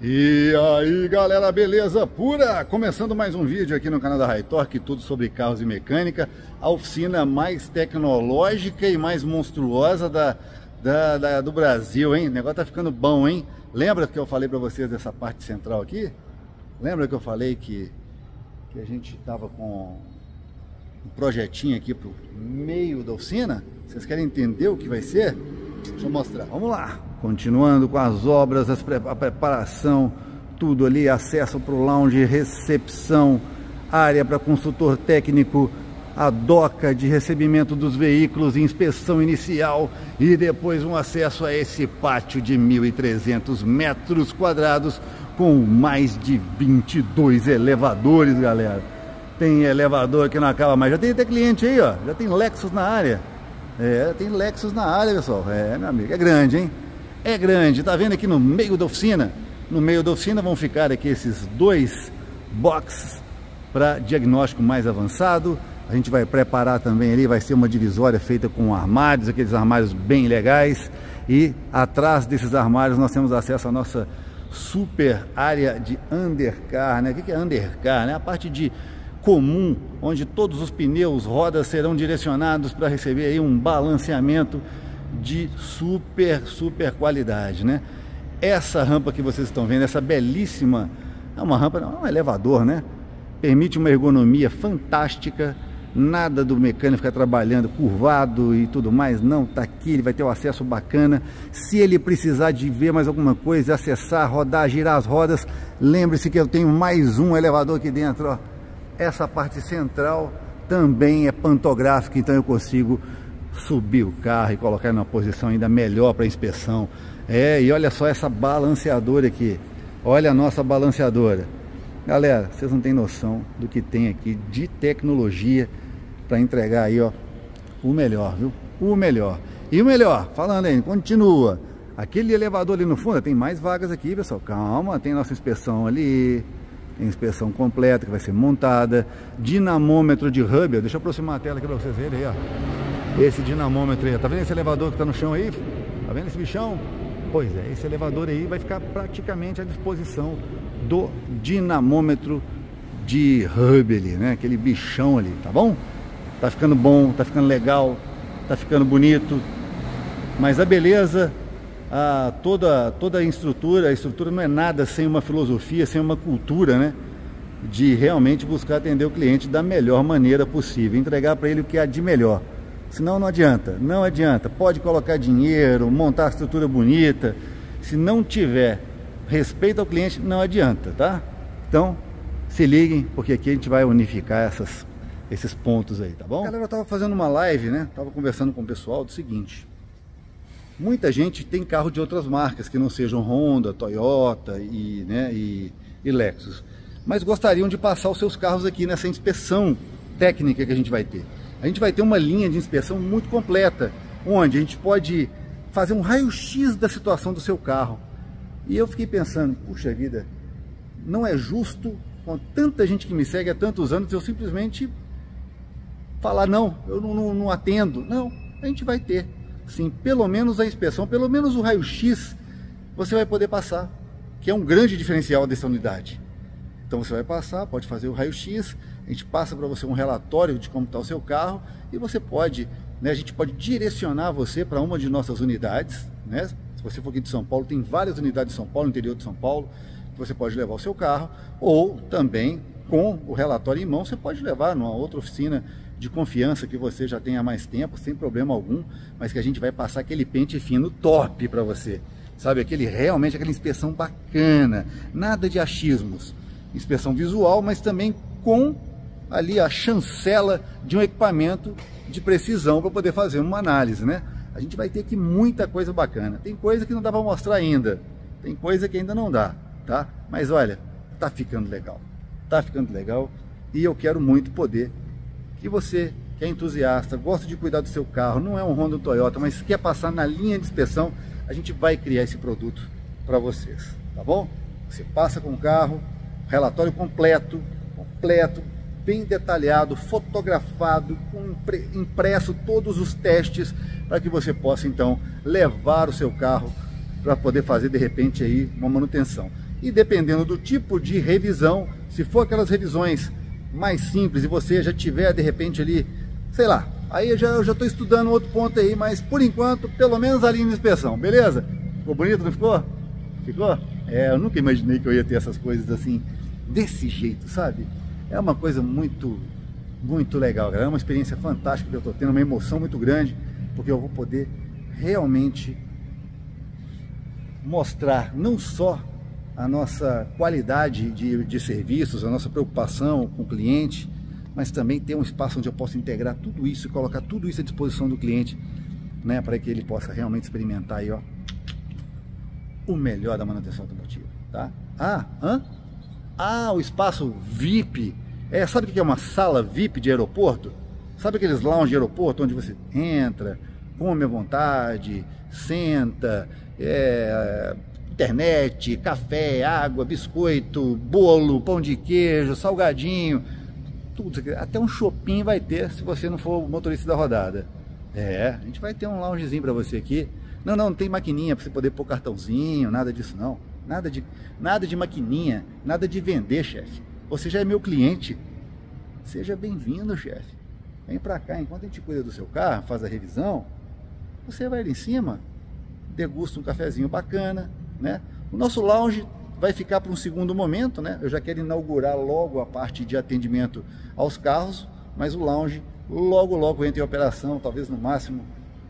E aí galera, beleza pura? Começando mais um vídeo aqui no canal da High Torque, tudo sobre carros e mecânica A oficina mais tecnológica e mais monstruosa da, da, da, do Brasil, hein? O negócio tá ficando bom, hein? Lembra que eu falei pra vocês dessa parte central aqui? Lembra que eu falei que, que a gente tava com um projetinho aqui pro meio da oficina? Vocês querem entender o que vai ser? Deixa eu mostrar, vamos lá! Continuando com as obras, a preparação, tudo ali, acesso para o lounge, recepção, área para consultor técnico, a doca de recebimento dos veículos, inspeção inicial e depois um acesso a esse pátio de 1.300 metros quadrados com mais de 22 elevadores, galera. Tem elevador que não acaba mais. Já tem até cliente aí, ó. Já tem Lexus na área. É, tem Lexus na área, pessoal. É, meu amigo, é grande, hein? é grande. Tá vendo aqui no meio da oficina? No meio da oficina vão ficar aqui esses dois boxes para diagnóstico mais avançado. A gente vai preparar também ali, vai ser uma divisória feita com armários, aqueles armários bem legais. E atrás desses armários nós temos acesso à nossa super área de undercar, né? O que é undercar? Né? A parte de comum, onde todos os pneus, rodas serão direcionados para receber aí um balanceamento de super, super qualidade, né? Essa rampa que vocês estão vendo, essa belíssima, é uma rampa, é um elevador, né? Permite uma ergonomia fantástica, nada do mecânico ficar trabalhando curvado e tudo mais, não, tá aqui, ele vai ter o um acesso bacana. Se ele precisar de ver mais alguma coisa, acessar, rodar, girar as rodas, lembre-se que eu tenho mais um elevador aqui dentro, ó. Essa parte central também é pantográfica, então eu consigo subir o carro e colocar numa posição ainda melhor para inspeção. É, e olha só essa balanceadora aqui. Olha a nossa balanceadora. Galera, vocês não têm noção do que tem aqui de tecnologia para entregar aí, ó, o melhor, viu? O melhor. E o melhor, falando aí, continua. Aquele elevador ali no fundo, tem mais vagas aqui, pessoal. Calma, tem nossa inspeção ali. Inspeção completa que vai ser montada. Dinamômetro de hub, deixa eu aproximar a tela aqui para vocês verem aí, ó esse dinamômetro aí. Tá vendo esse elevador que está no chão aí? Tá vendo esse bichão? Pois é, esse elevador aí vai ficar praticamente à disposição do dinamômetro de Hubble, né? Aquele bichão ali, tá bom? Tá ficando bom, tá ficando legal, tá ficando bonito. Mas a beleza, a, toda, toda a estrutura, a estrutura não é nada sem uma filosofia, sem uma cultura, né? De realmente buscar atender o cliente da melhor maneira possível, entregar para ele o que há de melhor. Senão não adianta, não adianta. Pode colocar dinheiro, montar a estrutura bonita. Se não tiver respeito ao cliente, não adianta, tá? Então, se liguem, porque aqui a gente vai unificar essas, esses pontos aí, tá bom? Galera, eu tava fazendo uma live, né? Tava conversando com o pessoal do seguinte. Muita gente tem carro de outras marcas, que não sejam Honda, Toyota e, né, e, e Lexus. Mas gostariam de passar os seus carros aqui nessa inspeção técnica que a gente vai ter a gente vai ter uma linha de inspeção muito completa, onde a gente pode fazer um raio-x da situação do seu carro. E eu fiquei pensando, puxa vida, não é justo com tanta gente que me segue há tantos anos eu simplesmente falar não, eu não, não, não atendo. Não, a gente vai ter. Sim, pelo menos a inspeção, pelo menos o raio-x você vai poder passar, que é um grande diferencial dessa unidade. Então você vai passar, pode fazer o raio-x, a gente passa para você um relatório de como está o seu carro e você pode, né, a gente pode direcionar você para uma de nossas unidades, né? Se você for aqui de São Paulo, tem várias unidades de São Paulo, interior de São Paulo, que você pode levar o seu carro, ou também com o relatório em mão, você pode levar numa outra oficina de confiança que você já tenha mais tempo, sem problema algum, mas que a gente vai passar aquele pente fino top para você. Sabe, aquele realmente aquela inspeção bacana, nada de achismos inspeção visual, mas também com ali a chancela de um equipamento de precisão para poder fazer uma análise, né? A gente vai ter aqui muita coisa bacana. Tem coisa que não dá para mostrar ainda, tem coisa que ainda não dá, tá? Mas olha, tá ficando legal, tá ficando legal e eu quero muito poder que você que é entusiasta, gosta de cuidar do seu carro, não é um Honda Toyota, mas quer passar na linha de inspeção, a gente vai criar esse produto para vocês, tá bom? Você passa com o carro, relatório completo, completo, bem detalhado, fotografado, impresso todos os testes para que você possa então levar o seu carro para poder fazer de repente aí uma manutenção. E dependendo do tipo de revisão, se for aquelas revisões mais simples e você já tiver de repente ali, sei lá, aí eu já estou estudando outro ponto aí, mas por enquanto, pelo menos a linha de inspeção, beleza? Ficou bonito, não ficou? Ficou? É, eu nunca imaginei que eu ia ter essas coisas assim, desse jeito, sabe? É uma coisa muito, muito legal, galera. É uma experiência fantástica que eu estou tendo, uma emoção muito grande, porque eu vou poder realmente mostrar não só a nossa qualidade de, de serviços, a nossa preocupação com o cliente, mas também ter um espaço onde eu possa integrar tudo isso e colocar tudo isso à disposição do cliente, né, para que ele possa realmente experimentar aí, ó, o melhor da manutenção automotiva, tá? Ah, hã? Ah, o espaço VIP. É, sabe o que é uma sala VIP de aeroporto? Sabe aqueles lounge de aeroporto onde você entra, come à vontade, senta, é, internet, café, água, biscoito, bolo, pão de queijo, salgadinho, tudo. Até um shopping vai ter se você não for motorista da rodada. É, a gente vai ter um loungezinho para você aqui. Não, não, não tem maquininha para você poder pôr cartãozinho, nada disso não. Nada de, nada de maquininha, nada de vender, chefe. Você já é meu cliente. Seja bem-vindo, chefe. Vem para cá, enquanto a gente cuida do seu carro, faz a revisão, você vai ali em cima, degusta um cafezinho bacana, né? O nosso lounge vai ficar para um segundo momento, né? Eu já quero inaugurar logo a parte de atendimento aos carros, mas o lounge logo logo entra em operação, talvez no máximo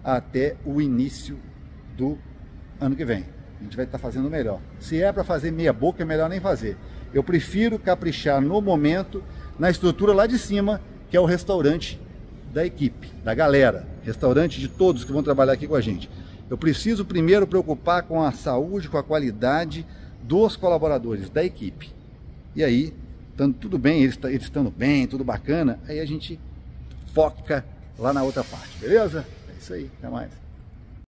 até o início do ano que vem. A gente vai estar fazendo melhor. Se é para fazer meia boca, é melhor nem fazer. Eu prefiro caprichar no momento na estrutura lá de cima, que é o restaurante da equipe, da galera, restaurante de todos que vão trabalhar aqui com a gente. Eu preciso primeiro preocupar com a saúde, com a qualidade dos colaboradores, da equipe. E aí, estando tudo bem, eles, eles estando bem, tudo bacana, aí a gente foca lá na outra parte, beleza? É isso aí, até mais.